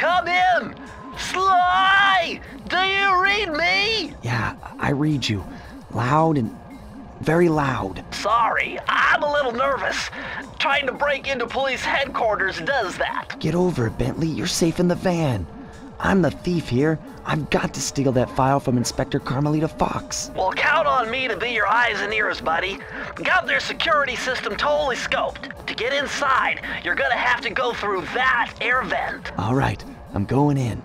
Come in! Sly! Do you read me? Yeah, I read you. Loud and very loud. Sorry, I'm a little nervous. Trying to break into police headquarters does that. Get over it, Bentley. You're safe in the van. I'm the thief here. I've got to steal that file from Inspector Carmelita Fox. Well, count on me to be your eyes and ears, buddy. Got their security system totally scoped. To get inside, you're gonna have to go through that air vent. All right, I'm going in.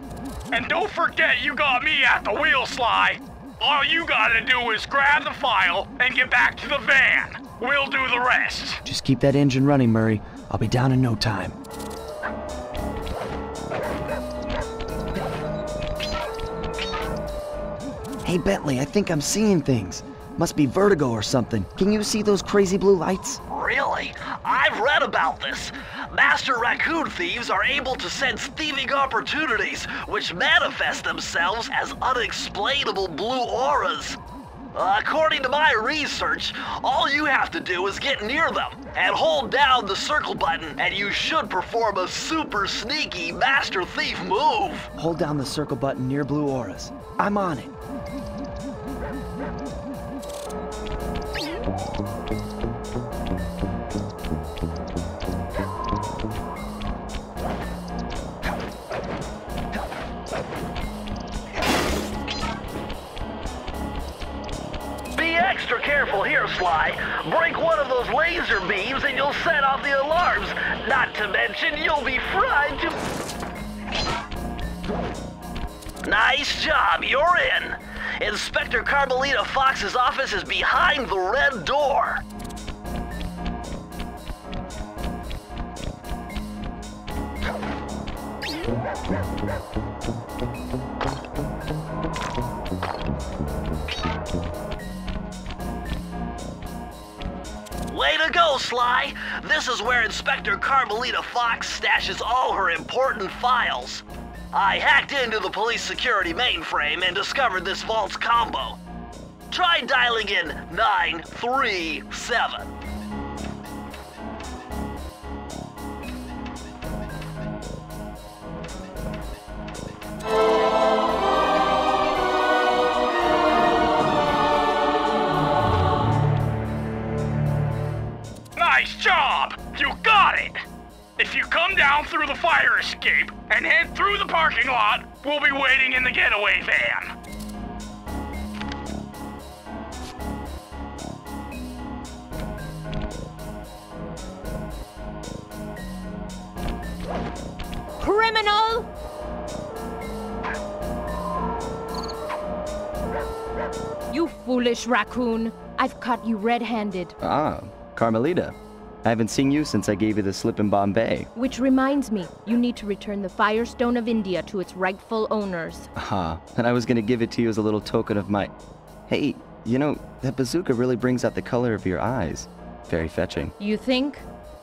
And don't forget you got me at the wheel, Sly. All you gotta do is grab the file and get back to the van. We'll do the rest. Just keep that engine running, Murray. I'll be down in no time. Hey, Bentley, I think I'm seeing things. Must be vertigo or something. Can you see those crazy blue lights? Really? I've read about this. Master raccoon thieves are able to sense thieving opportunities, which manifest themselves as unexplainable blue auras. According to my research, all you have to do is get near them and hold down the circle button, and you should perform a super sneaky Master Thief move. Hold down the circle button near blue auras. I'm on it. Sly. Break one of those laser beams and you'll set off the alarms. Not to mention, you'll be fried to... Nice job, you're in. Inspector Carmelita Fox's office is behind the red door. Sly! This is where Inspector Carmelita Fox stashes all her important files. I hacked into the police security mainframe and discovered this vault's combo. Try dialing in 937. Nice down through the fire escape and head through the parking lot, we'll be waiting in the getaway van. Criminal! You foolish raccoon. I've caught you red-handed. Ah, Carmelita. I haven't seen you since I gave you the slip in Bombay. Which reminds me, you need to return the Firestone of India to its rightful owners. Ah, and I was gonna give it to you as a little token of my. Hey, you know, that bazooka really brings out the color of your eyes. Very fetching. You think?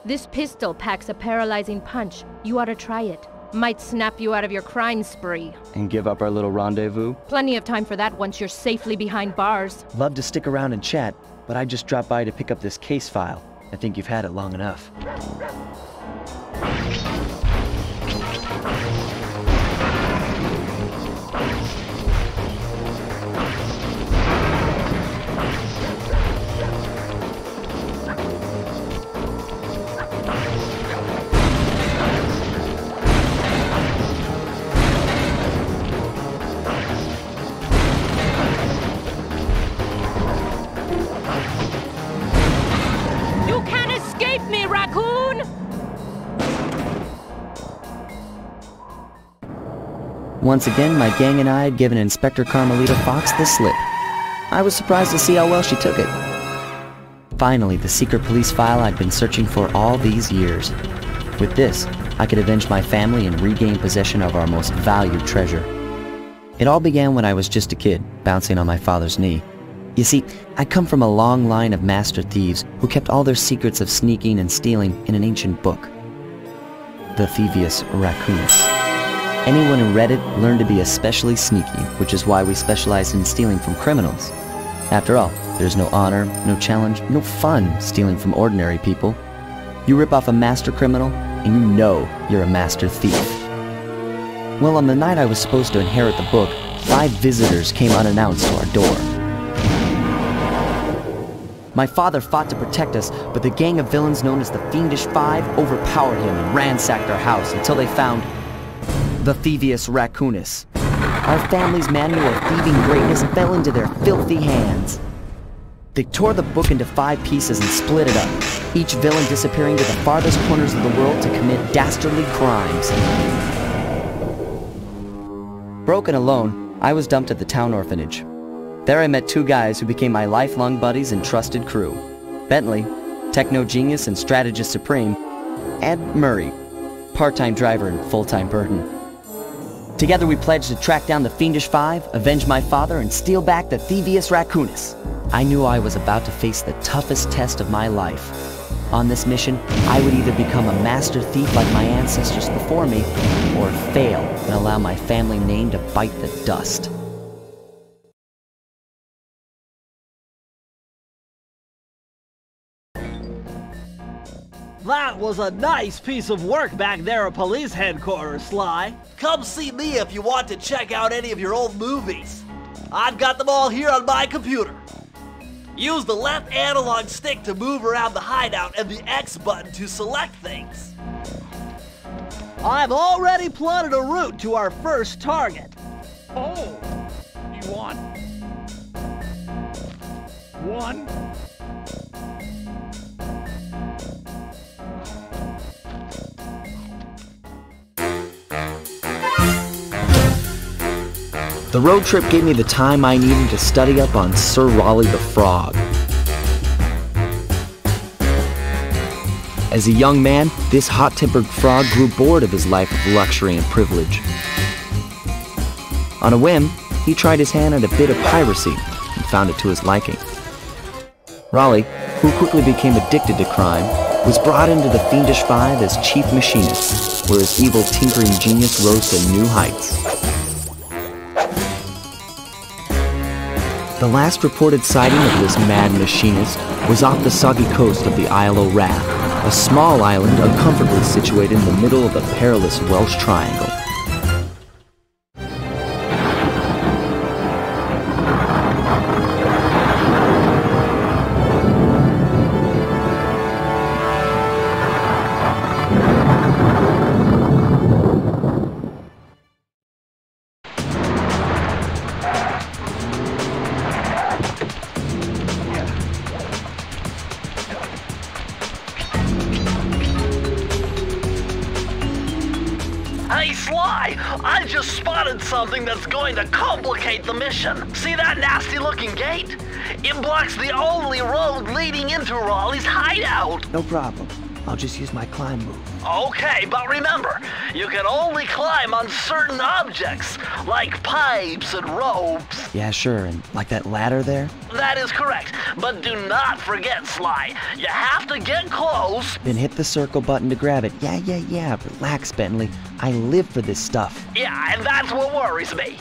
This pistol packs a paralyzing punch. You ought to try it. Might snap you out of your crime spree. And give up our little rendezvous? Plenty of time for that once you're safely behind bars. Love to stick around and chat, but I just dropped by to pick up this case file. I think you've had it long enough. Once again, my gang and I had given Inspector Carmelita Fox the slip. I was surprised to see how well she took it. Finally, the secret police file I'd been searching for all these years. With this, I could avenge my family and regain possession of our most valued treasure. It all began when I was just a kid, bouncing on my father's knee. You see, I come from a long line of master thieves who kept all their secrets of sneaking and stealing in an ancient book. The Thievius Raccoonus. Anyone who read it learned to be especially sneaky, which is why we specialize in stealing from criminals. After all, there's no honor, no challenge, no fun stealing from ordinary people. You rip off a master criminal, and you know you're a master thief. Well, on the night I was supposed to inherit the book, five visitors came unannounced to our door. My father fought to protect us, but the gang of villains known as the Fiendish Five overpowered him and ransacked our house until they found the Thievius Raccoonus. Our family's manual of thieving greatness fell into their filthy hands. They tore the book into five pieces and split it up, each villain disappearing to the farthest corners of the world to commit dastardly crimes. Broken alone, I was dumped at the town orphanage. There I met two guys who became my lifelong buddies and trusted crew. Bentley, techno genius and strategist supreme, and Murray, part-time driver and full-time burden. Together we pledged to track down the Fiendish Five, avenge my father, and steal back the Thievius Raccoonus. I knew I was about to face the toughest test of my life. On this mission, I would either become a master thief like my ancestors before me, or fail and allow my family name to bite the dust. That was a nice piece of work back there at police headquarters, Sly. Come see me if you want to check out any of your old movies. I've got them all here on my computer. Use the left analog stick to move around the hideout and the X button to select things. I've already plotted a route to our first target. Oh, you want one? The road trip gave me the time I needed to study up on Sir Raleigh the Frog. As a young man, this hot-tempered frog grew bored of his life of luxury and privilege. On a whim, he tried his hand at a bit of piracy and found it to his liking. Raleigh, who quickly became addicted to crime, was brought into the Fiendish Five as chief machinist, where his evil tinkering genius rose to new heights. The last reported sighting of this mad machinist was off the soggy coast of the Isle o' Wrath, a small island uncomfortably situated in the middle of the perilous Welsh Triangle. I'll just use my climb move. Okay, but remember, you can only climb on certain objects, like pipes and ropes. Yeah, sure, and like that ladder there? That is correct, but do not forget, Sly. You have to get close. Then hit the circle button to grab it. Yeah, yeah, yeah. Relax, Bentley. I live for this stuff. Yeah, and that's what worries me.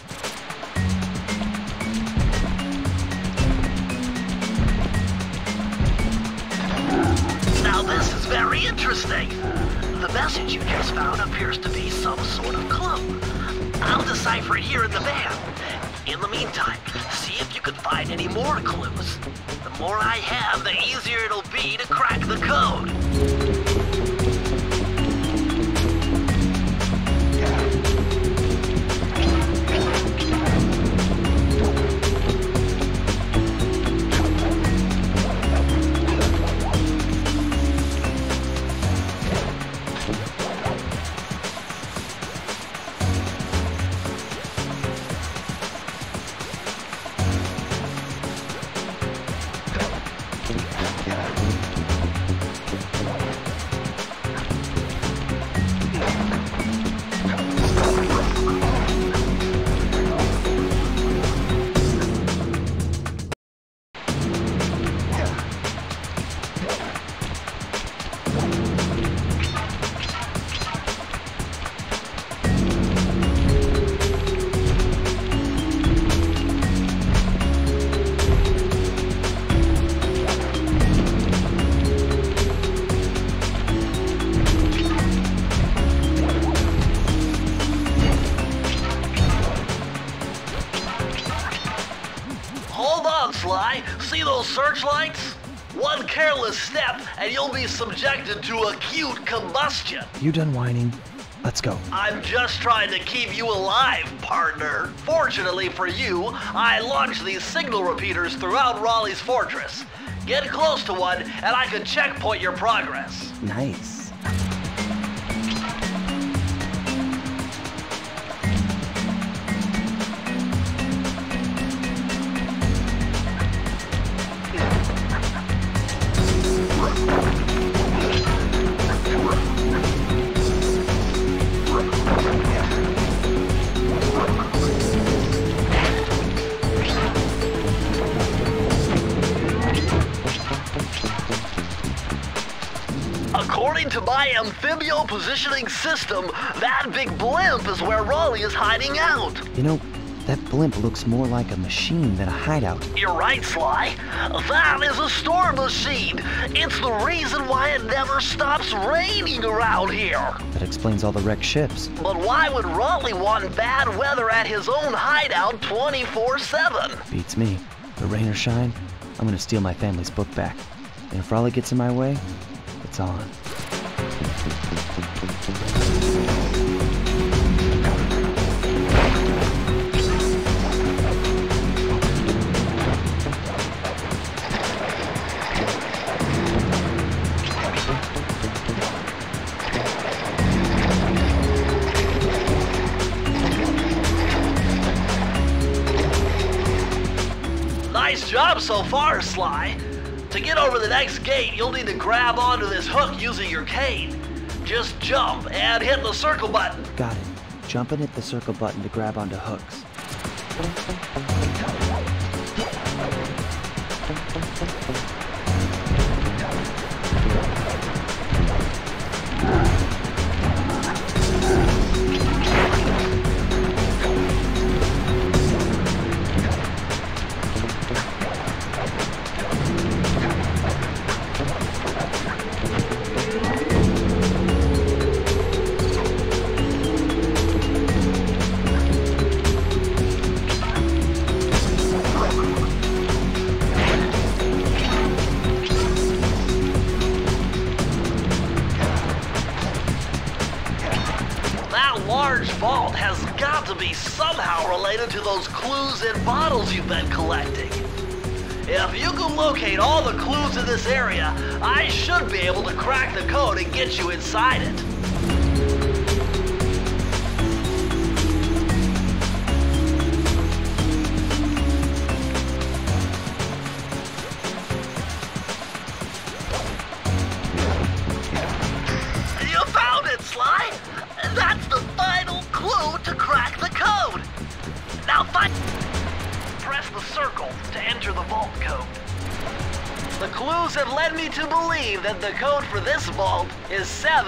This is very interesting. The message you just found appears to be some sort of clue. I'll decipher it here in the van. In the meantime, see if you can find any more clues. The more I have, the easier it'll be to crack the code. And you'll be subjected to acute combustion. You done whining? Let's go. I'm just trying to keep you alive, partner. Fortunately for you, I launched these signal repeaters throughout Raleigh's fortress. Get close to one, and I can checkpoint your progress. Nice. Positioning system, that big blimp is where Raleigh is hiding out. You know, that blimp looks more like a machine than a hideout. You're right, Sly. That is a storm machine. It's the reason why it never stops raining around here. That explains all the wrecked ships. But why would Raleigh want bad weather at his own hideout 24-7? Beats me. But rain or shine, I'm gonna steal my family's book back. And if Raleigh gets in my way, it's on. Nice job so far, Sly. To get over the next gate, you'll need to grab onto this hook using your cane. Just jump and hit the circle button. Got it. Jump and hit the circle button to grab onto hooks. Those clues and bottles you've been collecting. If you can locate all the clues in this area, I should be able to crack the code and get you inside it.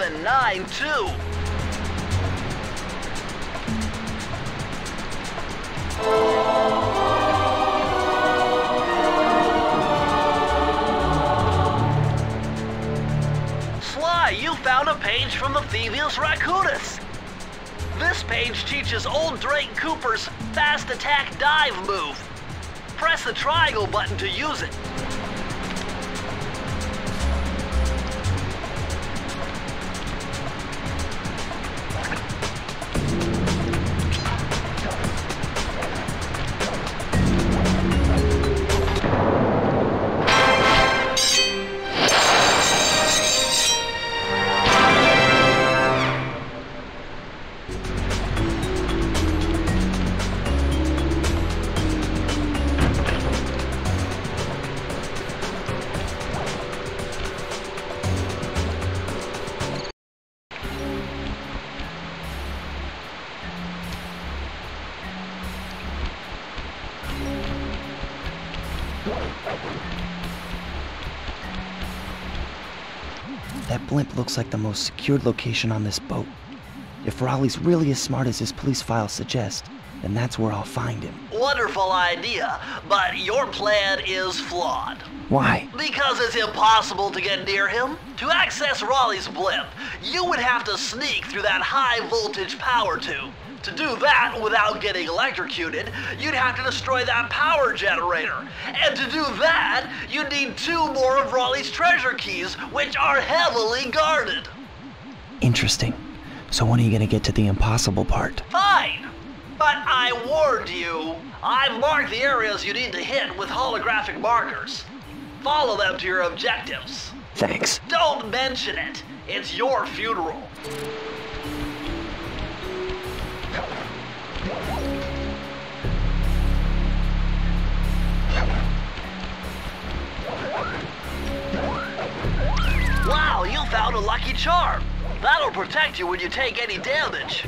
Is 792. Sly, you found a page from the Thievius Raccoonus. This page teaches old Drake Cooper's fast attack dive move. Press the triangle button to use it. Blimp looks like the most secured location on this boat. If Raleigh's really as smart as his police files suggest, then that's where I'll find him. Wonderful idea, but your plan is flawed. Why? Because it's impossible to get near him. To access Raleigh's blimp, you would have to sneak through that high voltage power tube. To do that without getting electrocuted, you'd have to destroy that power generator. And to do that, you'd need two more of Raleigh's treasure keys, which are heavily guarded. Interesting. So when are you gonna get to the impossible part? Fine. But I warned you. I've marked the areas you need to hit with holographic markers. Follow them to your objectives. Thanks. Don't mention it. It's your funeral. Found a lucky charm. That'll protect you when you take any damage.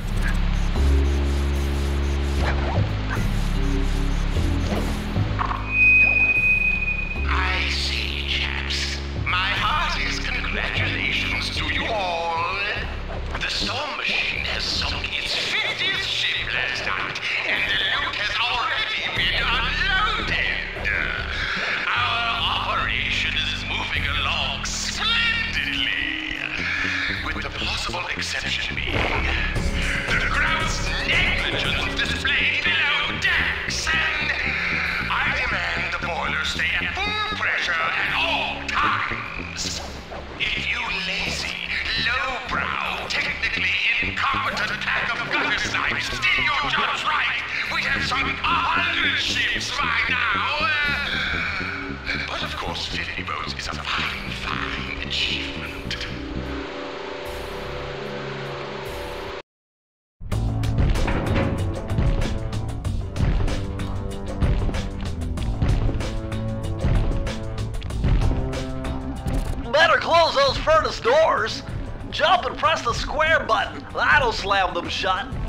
Button. That'll slam them shut.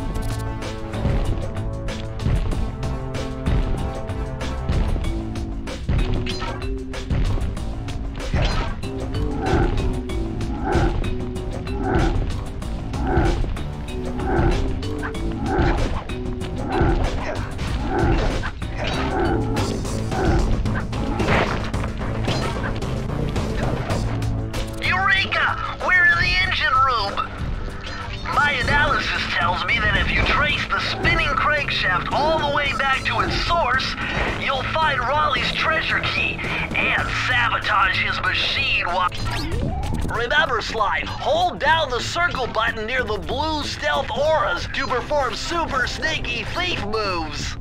Tells me that if you trace the spinning crankshaft all the way back to its source, you'll find Raleigh's treasure key and sabotage his machine while... Remember, Sly, hold down the circle button near the blue stealth auras to perform super sneaky thief moves.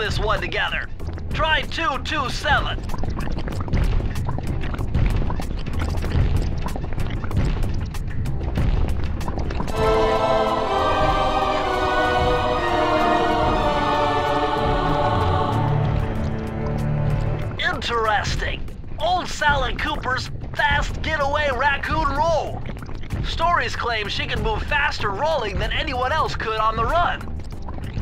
This one together. Try 227. Interesting. Old Sally Cooper's fast getaway raccoon roll. Stories claim she can move faster rolling than anyone else could on the run.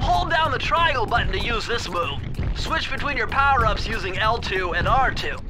Hold down the triangle button to use this move. Switch between your power-ups using L2 and R2.